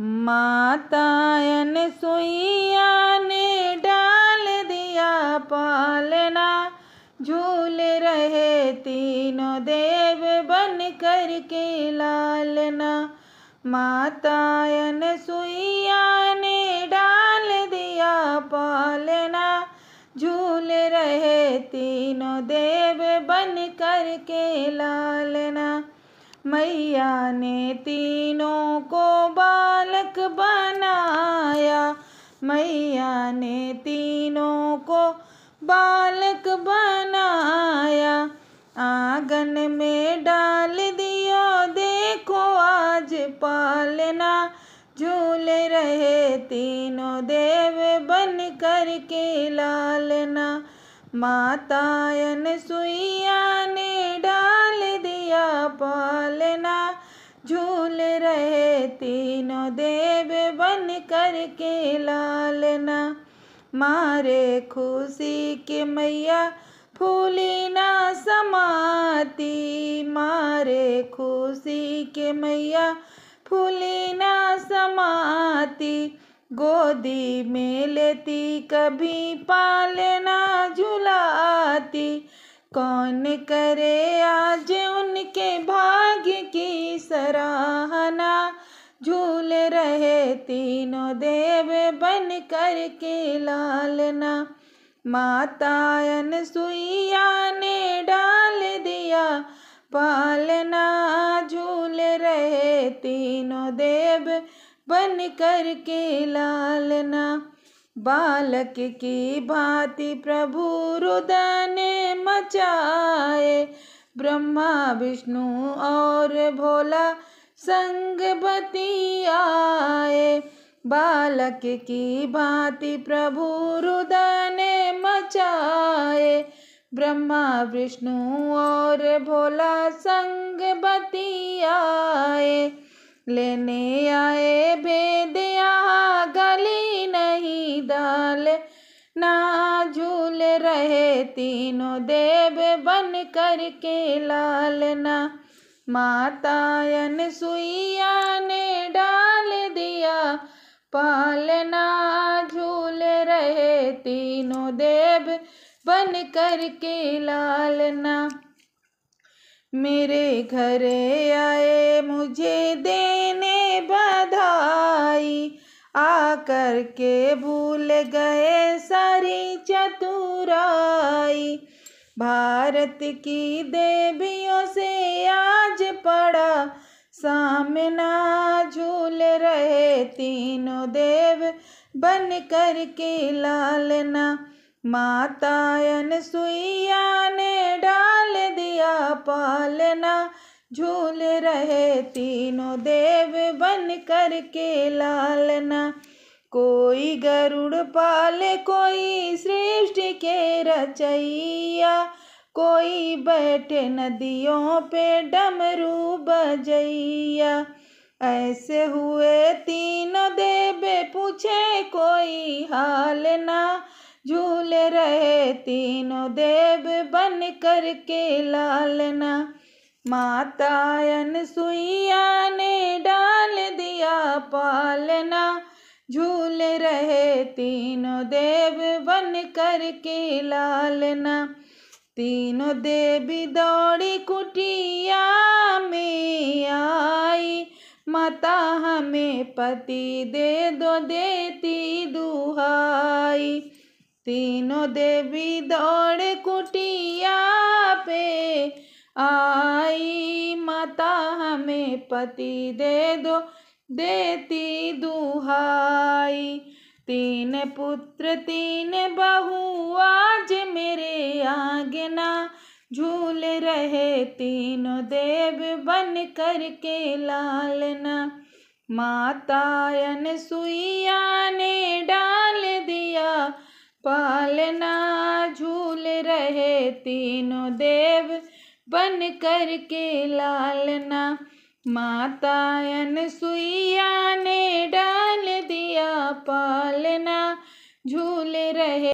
मातायन सुइया ने डाल दिया पालना। झूल रहे तीनों देव बन कर के लालना। मातायन सुइया ने डाल दिया पालना। झूल रहे तीनों देव बन कर के लालना। मैया ने तीनों को बालक बनाया। मैया ने तीनों को बालक बनाया। आँगन में डाल दियो, देखो आज पालना। झूल रहे तीनों देव बन कर के लालना मातायन सुइया झूल रहे तीनों देव बन कर के लालना मारे खुशी के मैया फूली ना समाती। मारे खुशी के मैया फूली ना समाती। गोदी में लेती कभी पालना कौन करे आज उनके भाग्य की सराहना? झूल रहे तीनों देव बन कर के लालना। मातायन सुइया ने डाल दिया पालना। झूल रहे तीनों देव बन कर के लालना। बालक की भांति प्रभु रुदन मचाए। ब्रह्मा, विष्णु और भोला संग बती आए। बालक की भांति प्रभु रुदन मचाए। ब्रह्मा, विष्णु और भोला संग बती आए। लेने आए तीनों देव बन कर के लालना मातायन सुइया ने डाल दिया, पालना झूल रहे तीनों देव बन कर के लालना मेरे घरे आए, मुझे देने बधाई, आकर के भूल गए सारी चतुराई भारत की देवियों से आज पड़ा सामना, झूल रहे तीनों देव बन कर के लालना। मातायन सुइया ने डाल दिया पालना, झूल रहे तीनों देव बन कर के लालना। कोई गरुड़ पाले, कोई सृष्टि के रचैया, कोई बैठे नदियों पे डमरू बजैया। ऐसे हुए तीनों देव पूछे, कोई हाल ना झूल रहे, तीनों देव बन कर के लालना मातायन सुइया ने डाल दिया पालना झूल रहे तीनों देव बन कर के लालना। तीनों देवी दौड़ी कुटिया में आई। माता हमें पति दे दो, देती दुहाई। तीनों देवी दौड़ कुटिया पे आई। माता हमें पति दे दो देती दुहाई। तीन पुत्र, तीन बहू, आज मेरे आंगना झूल रहे। तीनों देव बन कर के लालना मातायन सुइया ने डाल दिया पालना झूल रहे। तीनों देव बन कर के लालना मातायन सुइया ने डाल दिया पालना झूल रहे